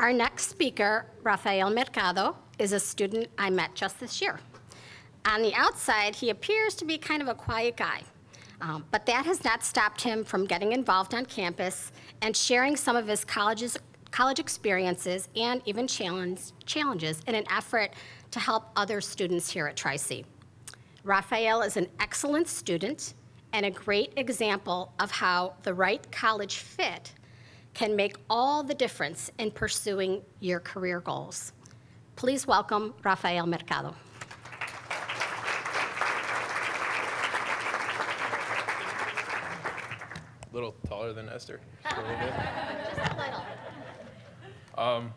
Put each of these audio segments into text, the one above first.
Our next speaker, Rafael Mercado, is a student I met just this year. On the outside, he appears to be kind of a quiet guy, um, but that has not stopped him from getting involved on campus and sharing some of his college's, college experiences and even challenge, challenges in an effort to help other students here at Tri-C. Rafael is an excellent student and a great example of how the right college fit can make all the difference in pursuing your career goals. Please welcome Rafael Mercado. A little taller than Esther. Just a little bit. Just a little. Um,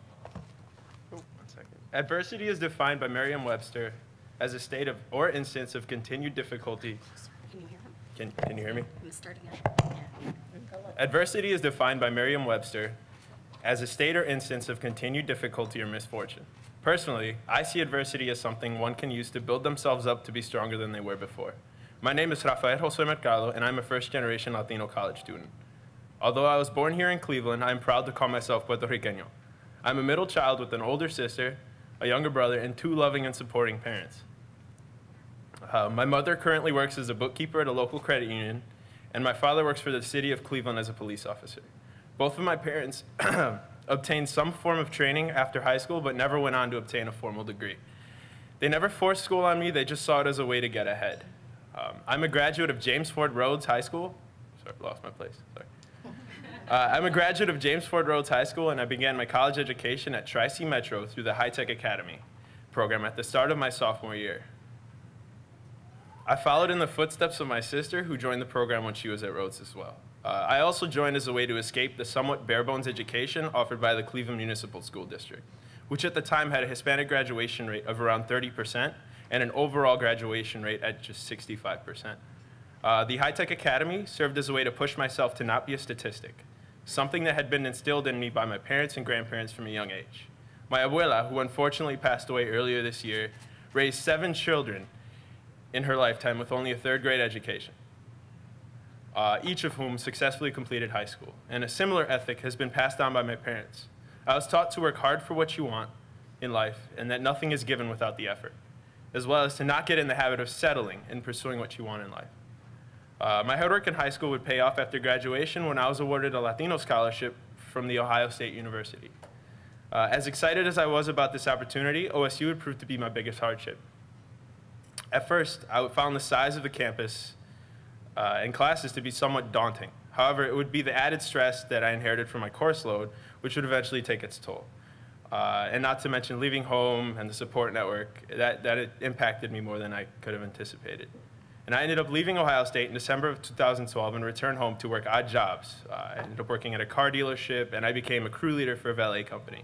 oh, one second. Adversity is defined by Merriam-Webster as a state of or instance of continued difficulty. Can you hear? Can, can you hear me? I'm starting it. Yeah. Adversity is defined by Merriam-Webster as a state or instance of continued difficulty or misfortune. Personally, I see adversity as something one can use to build themselves up to be stronger than they were before. My name is Rafael Jose Mercado, and I'm a first-generation Latino college student. Although I was born here in Cleveland, I am proud to call myself Puerto Riqueño. I'm a middle child with an older sister, a younger brother, and two loving and supporting parents. Uh, my mother currently works as a bookkeeper at a local credit union, and my father works for the city of Cleveland as a police officer. Both of my parents obtained some form of training after high school, but never went on to obtain a formal degree. They never forced school on me, they just saw it as a way to get ahead. Um, I'm a graduate of James Ford Rhodes High School. Sorry, lost my place. Sorry. Uh, I'm a graduate of James Ford Rhodes High School, and I began my college education at Tri C Metro through the High Tech Academy program at the start of my sophomore year. I followed in the footsteps of my sister, who joined the program when she was at Rhodes as well. Uh, I also joined as a way to escape the somewhat bare bones education offered by the Cleveland Municipal School District, which at the time had a Hispanic graduation rate of around 30% and an overall graduation rate at just 65%. Uh, the High Tech Academy served as a way to push myself to not be a statistic, something that had been instilled in me by my parents and grandparents from a young age. My abuela, who unfortunately passed away earlier this year, raised seven children in her lifetime with only a third grade education, uh, each of whom successfully completed high school. And a similar ethic has been passed on by my parents. I was taught to work hard for what you want in life and that nothing is given without the effort, as well as to not get in the habit of settling in pursuing what you want in life. Uh, my hard work in high school would pay off after graduation when I was awarded a Latino scholarship from the Ohio State University. Uh, as excited as I was about this opportunity, OSU would prove to be my biggest hardship. At first, I found the size of the campus uh, and classes to be somewhat daunting. However, it would be the added stress that I inherited from my course load, which would eventually take its toll. Uh, and not to mention leaving home and the support network, that, that it impacted me more than I could have anticipated. And I ended up leaving Ohio State in December of 2012 and returned home to work odd jobs. Uh, I ended up working at a car dealership, and I became a crew leader for a valet company.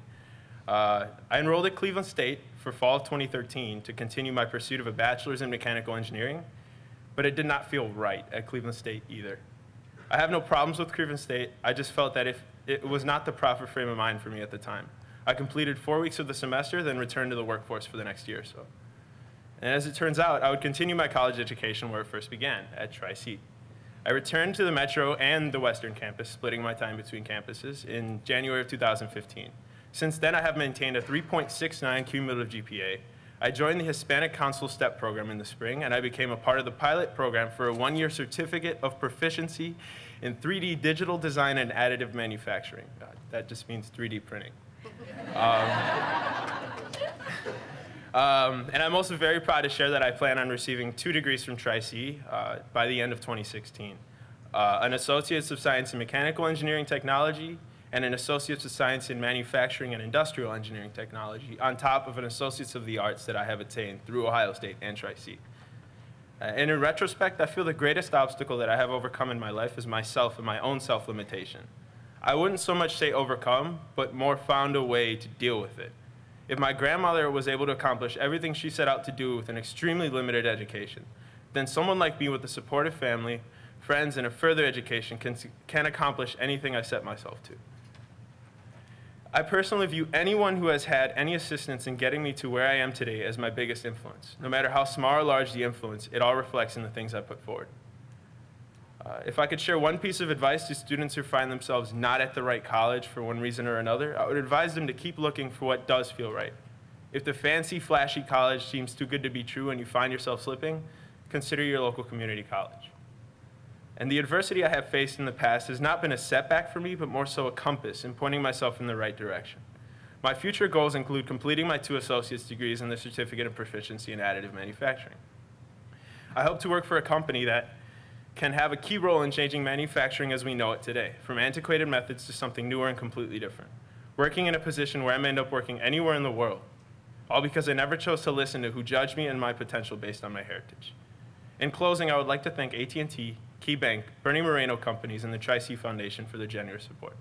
Uh, I enrolled at Cleveland State for fall of 2013 to continue my pursuit of a bachelor's in mechanical engineering, but it did not feel right at Cleveland State either. I have no problems with Cleveland State. I just felt that if it was not the proper frame of mind for me at the time. I completed four weeks of the semester, then returned to the workforce for the next year or so. And as it turns out, I would continue my college education where it first began, at Tri-C. I returned to the Metro and the Western campus, splitting my time between campuses, in January of 2015. Since then, I have maintained a 3.69 cumulative GPA. I joined the Hispanic Council STEP program in the spring, and I became a part of the pilot program for a one-year certificate of proficiency in 3D digital design and additive manufacturing. God, that just means 3D printing. Um, um, and I'm also very proud to share that I plan on receiving two degrees from Tri-C uh, by the end of 2016. Uh, an Associates of Science in Mechanical Engineering Technology and an Associates of Science in Manufacturing and Industrial Engineering Technology, on top of an Associates of the Arts that I have attained through Ohio State and Tri-C. Uh, and in retrospect, I feel the greatest obstacle that I have overcome in my life is myself and my own self-limitation. I wouldn't so much say overcome, but more found a way to deal with it. If my grandmother was able to accomplish everything she set out to do with an extremely limited education, then someone like me with a supportive family, friends, and a further education can, can accomplish anything I set myself to. I personally view anyone who has had any assistance in getting me to where I am today as my biggest influence. No matter how small or large the influence, it all reflects in the things I put forward. Uh, if I could share one piece of advice to students who find themselves not at the right college for one reason or another, I would advise them to keep looking for what does feel right. If the fancy, flashy college seems too good to be true and you find yourself slipping, consider your local community college. And the adversity I have faced in the past has not been a setback for me, but more so a compass in pointing myself in the right direction. My future goals include completing my two associate's degrees and the certificate of proficiency in additive manufacturing. I hope to work for a company that can have a key role in changing manufacturing as we know it today, from antiquated methods to something newer and completely different. Working in a position where I may end up working anywhere in the world, all because I never chose to listen to who judged me and my potential based on my heritage. In closing, I would like to thank AT&T, KeyBank, Bernie Moreno Companies, and the Tri-C Foundation for their generous support.